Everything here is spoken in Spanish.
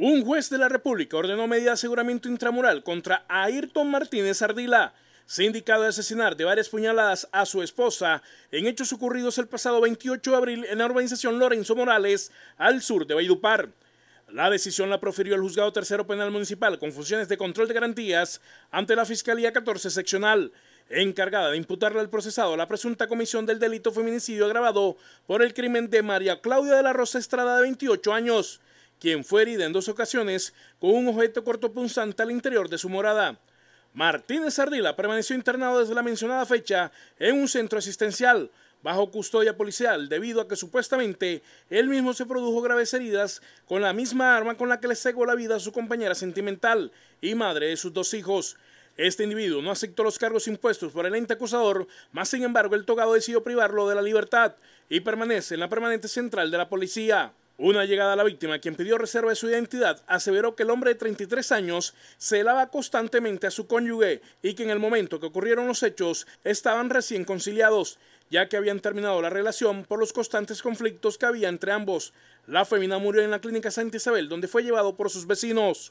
Un juez de la República ordenó medida de aseguramiento intramural contra Ayrton Martínez Ardila, sindicado de asesinar de varias puñaladas a su esposa en hechos ocurridos el pasado 28 de abril en la urbanización Lorenzo Morales, al sur de Valledupar. La decisión la profirió el Juzgado Tercero Penal Municipal con funciones de control de garantías ante la Fiscalía 14 Seccional, encargada de imputarle al procesado la presunta comisión del delito feminicidio agravado por el crimen de María Claudia de la Rosa Estrada de 28 años quien fue herida en dos ocasiones con un objeto cortopunzante al interior de su morada. Martínez Ardila permaneció internado desde la mencionada fecha en un centro asistencial bajo custodia policial debido a que supuestamente él mismo se produjo graves heridas con la misma arma con la que le cegó la vida a su compañera sentimental y madre de sus dos hijos. Este individuo no aceptó los cargos impuestos por el ente acusador, más sin embargo el togado decidió privarlo de la libertad y permanece en la permanente central de la policía. Una llegada a la víctima, quien pidió reserva de su identidad, aseveró que el hombre de 33 años celaba constantemente a su cónyuge y que en el momento que ocurrieron los hechos estaban recién conciliados, ya que habían terminado la relación por los constantes conflictos que había entre ambos. La femina murió en la clínica Santa Isabel, donde fue llevado por sus vecinos.